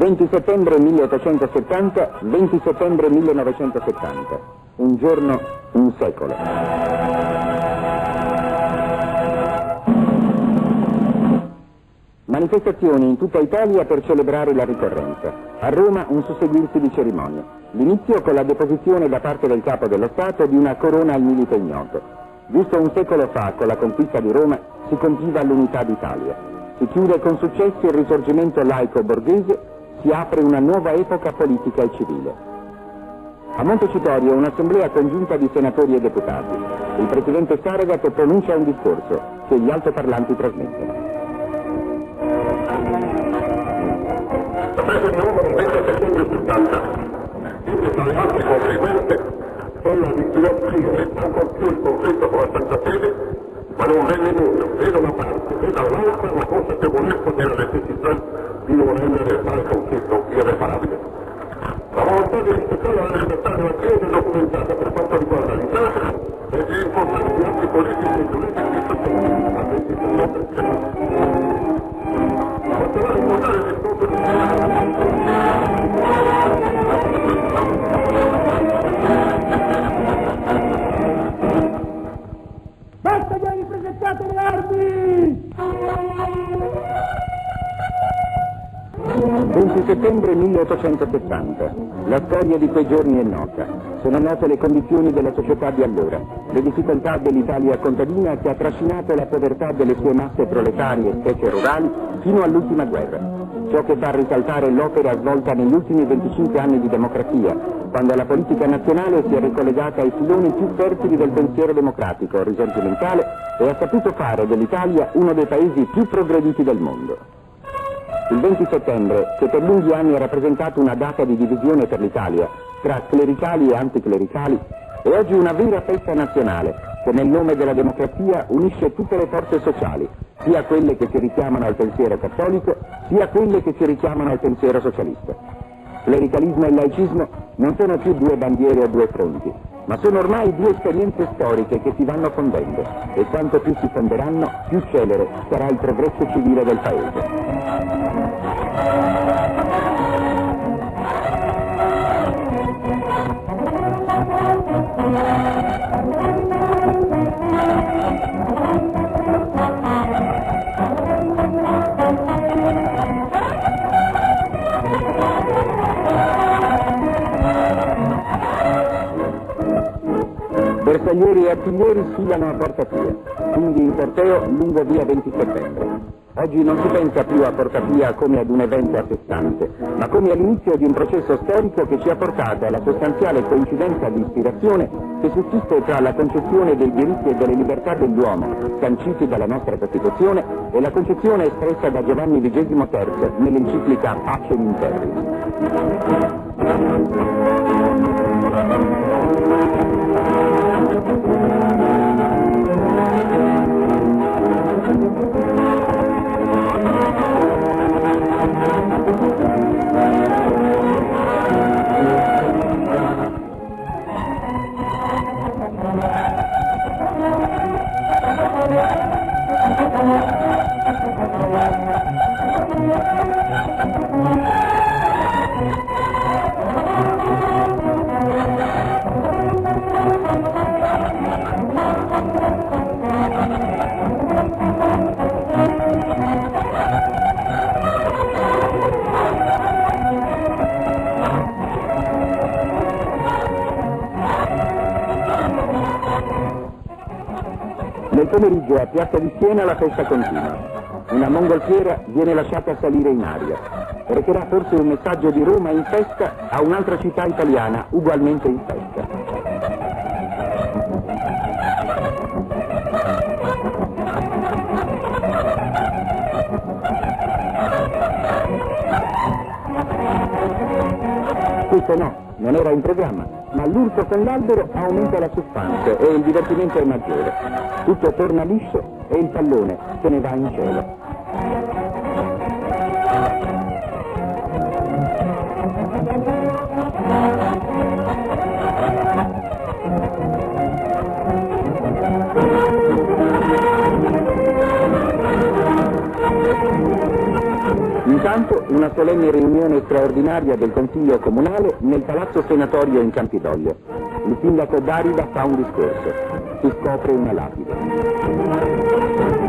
20 settembre 1870, 20 settembre 1970. Un giorno, un secolo. Manifestazioni in tutta Italia per celebrare la ricorrenza. A Roma un susseguirsi di cerimonie. L'inizio con la deposizione da parte del capo dello Stato di una corona al milite ignoto. Giusto un secolo fa, con la conquista di Roma, si compiva l'unità d'Italia. Si chiude con successo il risorgimento laico borghese si apre una nuova epoca politica e civile. A Montecitorio un'assemblea congiunta di senatori e deputati. Il presidente Saragat pronuncia un discorso che gli altoparlanti trasmettono. Settembre 70, inizia tra le altre conseguenze, quella di riaprire ancor più il conflitto con la Santa Fede, ma non venne nulla, né da una parte né dall'altra, la consapevolezza della necessità di non rendere tale conflitto irreparabile. La volontà di rispettare la libertà della Chiesa è documentata per quanto riguarda l'Italia e 20 settembre 1870. La storia di quei giorni è nota. Sono note le condizioni della società di allora, le difficoltà dell'Italia contadina che ha trascinato la povertà delle sue masse proletarie, specie rurali, fino all'ultima guerra. Ciò che fa risaltare l'opera svolta negli ultimi 25 anni di democrazia, quando la politica nazionale si è ricollegata ai filoni più fertili del pensiero democratico, risorgimentale e ha saputo fare dell'Italia uno dei paesi più progrediti del mondo. Il 20 settembre, che per lunghi anni ha rappresentato una data di divisione per l'Italia, tra clericali e anticlericali, è oggi una vera festa nazionale che nel nome della democrazia unisce tutte le forze sociali, sia quelle che si richiamano al pensiero cattolico, sia quelle che si richiamano al pensiero socialista. Clericalismo e laicismo non sono più due bandiere o due fronti, ma sono ormai due esperienze storiche che si vanno fondendo e quanto più si fonderanno, più celere sarà il progresso civile del Paese. Bersaglieri e artiglieri sfilano a Porta Pia, quindi in corteo lungo via 20 settembre. Oggi non si pensa più a Porta Pia come ad un evento a sé stante, ma come all'inizio di un processo storico che ci ha portato alla sostanziale coincidenza di ispirazione che sussiste tra la concezione dei diritti e delle libertà dell'uomo, sanciti dalla nostra Costituzione, e la concezione espressa da Giovanni XXIII nell'enciclica Pace in Nel pomeriggio a Piazza di Siena la festa continua. Una mongolfiera viene lasciata salire in aria. Recherà forse un messaggio di Roma in festa a un'altra città italiana ugualmente in festa. Questo no, non era in programma, ma l'urto con l'albero aumenta la suspense e il divertimento è maggiore. Tutto torna liscio e il pallone se ne va in cielo. Intanto una solenne riunione straordinaria del Consiglio Comunale nel Palazzo Senatorio in Campidoglio. Il sindaco Darida fa un discorso. Si scopre una lapide.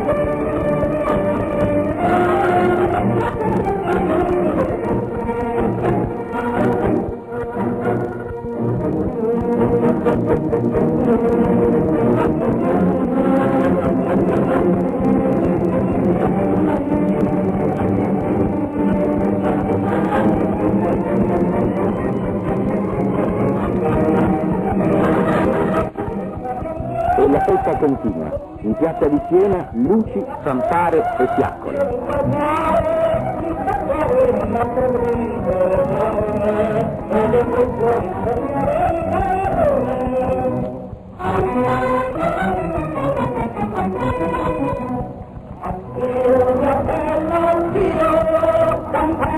Festa continua. In piazza di Siena luci, fanfare e fiaccole.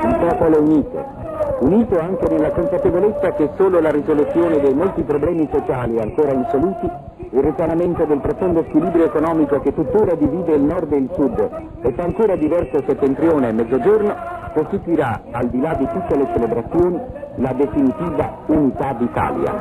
Un popolo unito, unito anche nella consapevolezza che solo la risoluzione dei molti problemi sociali ancora insoluti, il risanamento del profondo squilibrio economico che tuttora divide il nord e il sud e fa ancora diverso settentrione e mezzogiorno, costituirà, al di là di tutte le celebrazioni, la definitiva unità d'Italia.